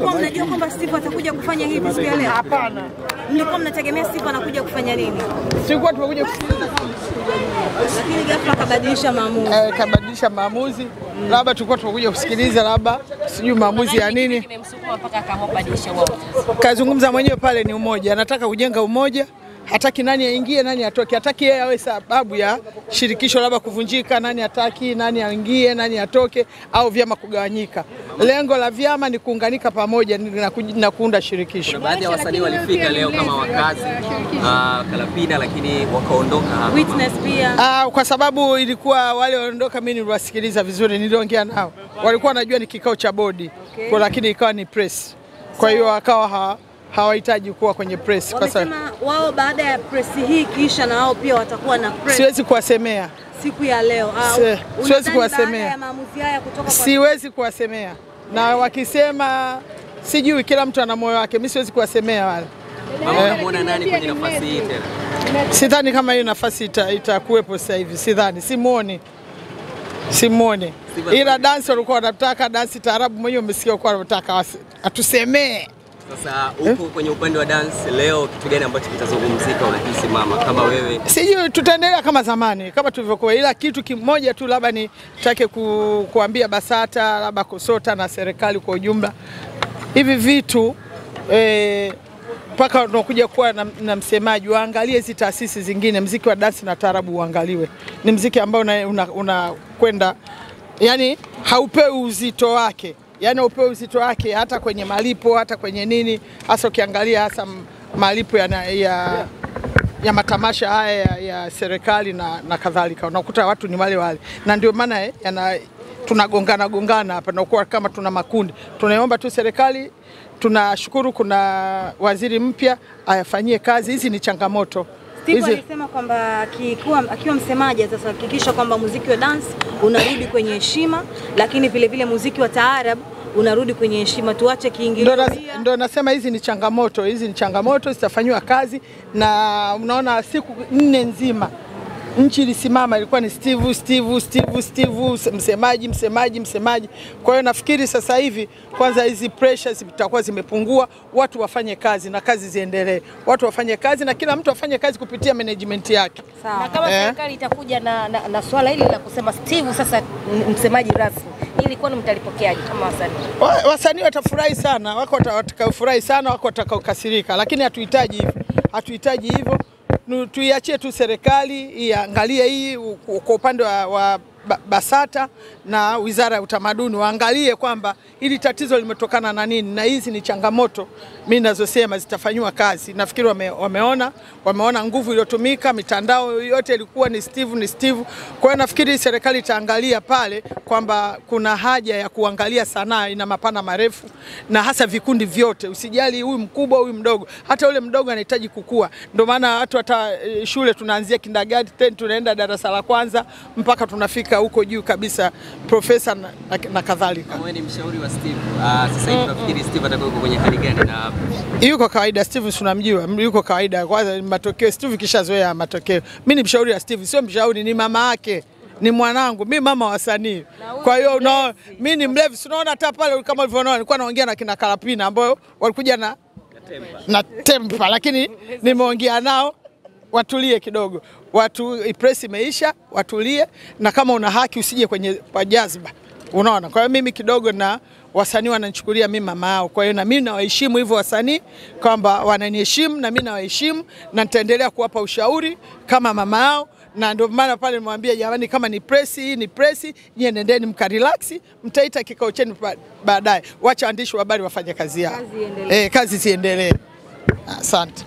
Mlikuwa mnajua kwamba Steve atakuja kufanya hivi siku ya leo? Hapana, Mlikuwa mnategemea Steve anakuja kufanya nini? sikuwa tumekuja kusikiliza Lakini ghafla akabadilisha maamuzi. eh, kabadilisha maamuzi, labda tulikuwa tumekuja kusikiliza labda sijui maamuzi ya nini. Kimemsukuma mpaka akaamua kubadilisha uamuzi. Kazungumza mwenyewe pale ni umoja, anataka kujenga umoja, hataki nani aingie nani atoke, hataki yeye awe sababu ya shirikisho labda kuvunjika, nani hataki nani aingie nani atoke, au vyama kugawanyika. Lengo la vyama ni kuunganika pamoja na ku- na kuunda shirikisho. Kuna baadhi ya wasanii walifika leo kama wakazi uh, Kalapina, lakini wakaondoka hapa. Witness pia. uh, kwa sababu ilikuwa wale waliondoka, mimi niliwasikiliza vizuri, niliongea nao, walikuwa wanajua ni kikao cha bodi Okay. kwa, lakini ikawa ni press, kwa hiyo wakawa ha, hawahitaji kuwa kwenye press kwa sababu Wamesema wao baada ya press hii kisha na wao pia watakuwa na press siwezi kuwasemea, siku ya leo. Se, Si- unadhani siwezi kuwasemea. Ya maamuzi haya kutoka kwa siwezi kuwasemea, na wakisema sijui, kila mtu ana moyo wake, mimi siwezi kuwasemea wale. Mama, unamwona nani kwenye nafasi hii tena? Sidhani kama hiyo nafasi ita- itakuwepo sasa hivi, sidhani, simuoni, simuoni. Ila dansi walikuwa wanataka dansi taarabu, mwenyewe umesikia walikuwa wanataka atusemee. Sasa huko eh? kwenye upande wa dance leo, kitu gani ambacho kitazungumzika unahisi mama, kama wewe Sijui tutaendelea kama zamani kama tulivyokuwa, ila kitu kimoja tu labda nitake ku, kuambia BASATA labda KOSOTA na serikali kwa ujumla, hivi vitu eh, mpaka unakuja kuwa na, na msemaji waangalie hizi taasisi zingine, mziki wa dansi na taarabu uangaliwe. Ni mziki ambao unakwenda una, unakwenda yani haupewi uzito wake, yani upewe uzito wake hata kwenye malipo, hata kwenye nini, hasa ukiangalia hasa malipo ya, ya ya matamasha haya ya, ya serikali na, na kadhalika, unakuta watu ni wale wale, na ndio maana eh, yana tunagongana gongana hapa, na kuwa kama tuna makundi. Tunaomba tu serikali, tunashukuru kuna waziri mpya ayafanyie kazi. Hizi ni changamoto Steve alisema kwamba akiwa msemaji sasa hakikisha kwamba muziki wa dance unarudi kwenye heshima, lakini vile vile muziki wa taarab unarudi kwenye heshima, tuache kiingilio. ndo nasema hizi ni changamoto, hizi ni changamoto zitafanyiwa kazi, na unaona siku nne nzima nchi ilisimama, ilikuwa ni Steve, Steve, Steve, Steve, msemaji, msemaji, msemaji. Kwa hiyo nafikiri sasa hivi kwanza hizi pressures zitakuwa zimepungua, watu wafanye kazi na kazi ziendelee, watu wafanye kazi na kila mtu afanye kazi kupitia management yake. Na kama Eh. serikali itakuja na, na, na swala hili la kusema Steve sasa msemaji rasmi, hili kwani mtalipokeaje kama wasanii? Wasanii watafurahi sana, wako wata- watakaofurahi sana, wako watakaokasirika, lakini hatuhitaji hivyo, hatuhitaji hivyo. Tuiachie tu serikali iangalie hii kwa upande wa, wa BASATA na Wizara ya Utamaduni waangalie kwamba hili tatizo limetokana na nini, na hizi ni changamoto mimi nazosema zitafanyiwa kazi. Nafikiri wame, wameona wameona nguvu iliyotumika, mitandao yote ilikuwa ni Steve ni Steve. Kwa hiyo nafikiri serikali itaangalia pale kwamba kuna haja ya kuangalia sanaa ina mapana marefu, na hasa vikundi vyote, usijali huyu mkubwa huyu mdogo, hata yule mdogo anahitaji kukua. Ndio maana watu hata eh, shule tunaanzia kindergarten tunaenda darasa la kwanza mpaka tunafika huko juu kabisa profesa na, na, na kadhalika. wewe ni mshauri wa Steve, ah, sasa hivi nafikiri Steve atakuwa yuko kwenye hali gani na Yuko kawaida Steve, si unamjua, yuko kawaida. Kwanza matokeo, Steve kishazoea matokeo. Mimi ni mshauri wa Steve, sio mshauri, ni mama yake ni mwanangu, mi mama wasanii. Kwa hiyo unaona, mi ni mlevi, unaona hata pale kama ulivyoona, nilikuwa naongea na kina Karapina ambao walikuja na na tempa, lakini nimeongea nao watulie kidogo, watu press imeisha, watulie, na kama una haki usije kwenye kwa jazba, unaona. Kwa hiyo mimi kidogo na wasanii wananichukulia mimi mama yao, kwa hiyo na mimi nawaheshimu hivyo wasanii kwamba wananiheshimu na mimi nawaheshimu, na nitaendelea kuwapa ushauri kama mama yao na ndio maana pale nimwambia jamani, kama ni presi hii ni presi, nyie nendeni mkarelaksi, mtaita kikao chenu baadaye. Wacha waandishi wa habari wafanye kazi yao, Kazi eh, kazi ziendelee. Asante.